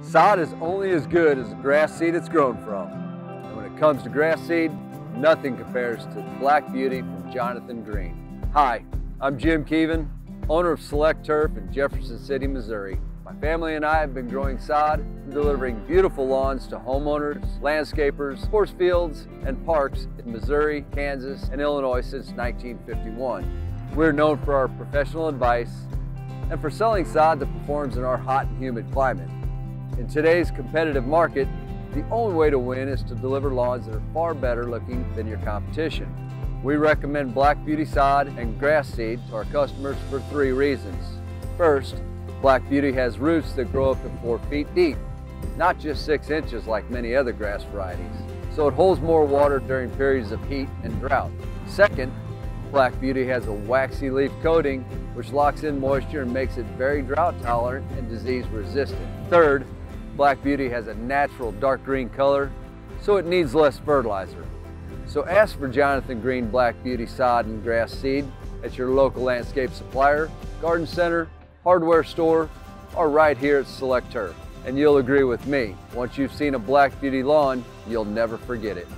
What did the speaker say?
Sod is only as good as the grass seed it's grown from. And when it comes to grass seed, nothing compares to Black Beauty from Jonathan Green. Hi, I'm Jim Keeven, owner of SelecTurf in Jefferson City, Missouri. My family and I have been growing sod and delivering beautiful lawns to homeowners, landscapers, sports fields, and parks in Missouri, Kansas, and Illinois since 1951. We're known for our professional advice and for selling sod that performs in our hot and humid climate. In today's competitive market, the only way to win is to deliver lawns that are far better looking than your competition. We recommend Black Beauty sod and grass seed to our customers for three reasons. First, Black Beauty has roots that grow up to four feet deep, not just six inches like many other grass varieties. So it holds more water during periods of heat and drought. Second, Black Beauty has a waxy leaf coating which locks in moisture and makes it very drought tolerant and disease resistant. Third, Black Beauty has a natural dark green color, so it needs less fertilizer. So ask for Jonathan Green Black Beauty sod and grass seed at your local landscape supplier, garden center, hardware store, or right here at SelecTurf. And you'll agree with me, once you've seen a Black Beauty lawn, you'll never forget it.